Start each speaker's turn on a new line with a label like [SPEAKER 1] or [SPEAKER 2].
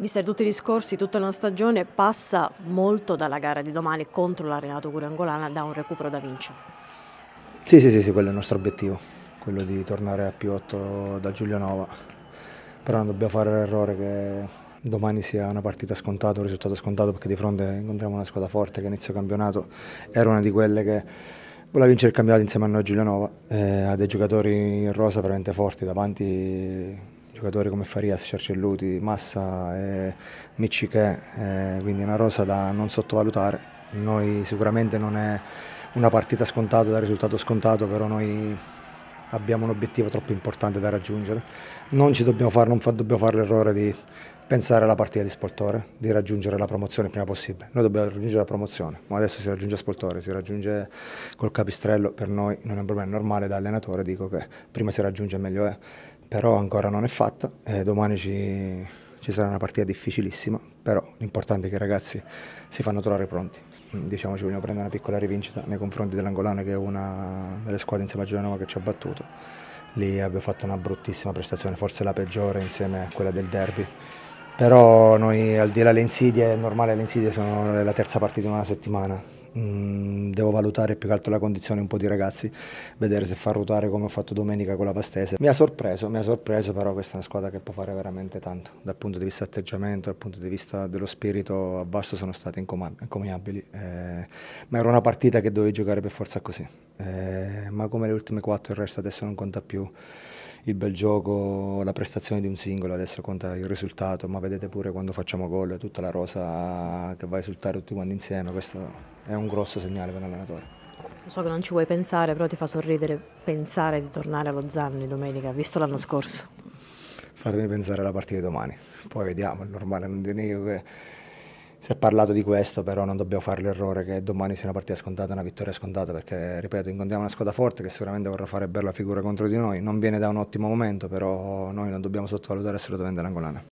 [SPEAKER 1] Mister, tutti i discorsi, tutta una stagione passa molto dalla gara di domani contro la Renato Curangolana da un recupero da vincere.
[SPEAKER 2] Sì, sì, sì, sì, quello è il nostro obiettivo, quello di tornare a più 8 da Giulianova, però non dobbiamo fare l'errore che domani sia una partita scontata, un risultato scontato perché di fronte incontriamo una squadra forte che inizio campionato. Era una di quelle che voleva vincere il campionato insieme a noi Giulianova, eh, ha dei giocatori in rosa veramente forti davanti giocatori come Farias, Cercelluti, Massa e Micciche, eh, quindi una rosa da non sottovalutare. Noi sicuramente non è una partita scontata, da risultato scontato, però noi abbiamo un obiettivo troppo importante da raggiungere. Non, dobbiamo fare, non dobbiamo fare l'errore di pensare alla partita di Spoltore, di raggiungere la promozione il prima possibile. Noi dobbiamo raggiungere la promozione, ma adesso si raggiunge Spoltore, si raggiunge col capistrello, per noi non è un problema normale da allenatore, dico che prima si raggiunge meglio è però ancora non è fatta, eh, domani ci, ci, sarà una partita difficilissima, però l'importante è che i ragazzi si fanno trovare pronti. Mm, diciamo ci vogliamo prendere una piccola rivincita nei confronti dell'Angolana che è una delle squadre insieme a Giovanova che ci ha battuto. Lì abbiamo fatto una bruttissima prestazione, forse la peggiore insieme a quella del derby. Però noi al di là delle insidie, è normale le insidie sono la terza partita in una settimana, Mm, devo valutare più che altro la condizione un po' di ragazzi, vedere se fa ruotare come ho fatto domenica con la Pastese. Mi ha sorpreso, mi ha sorpreso però questa è una squadra che può fare veramente tanto, dal punto di vista atteggiamento, dal punto di vista dello spirito a basso sono state incomiabili, eh, ma era una partita che dovevi giocare per forza così, eh, ma come le ultime quattro il resto adesso non conta più il bel gioco, la prestazione di un singolo, adesso conta il risultato, ma vedete pure quando facciamo gol, tutta la rosa che va a esultare tutti quanti insieme, questo è un grosso segnale per l'allenatore.
[SPEAKER 1] So che non ci vuoi pensare, però ti fa sorridere pensare di tornare allo Zanni domenica, visto l'anno scorso.
[SPEAKER 2] Fatemi pensare alla partita di domani, poi vediamo, è normale, non dico che si è parlato di questo, però non dobbiamo fare l'errore che domani sia una partita scontata, una vittoria scontata, perché, ripeto, incontriamo una squadra forte che sicuramente vorrà fare bella figura contro di noi. Non viene da un ottimo momento, però noi non dobbiamo sottovalutare assolutamente l'Angolana.